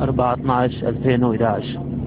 4 12 2011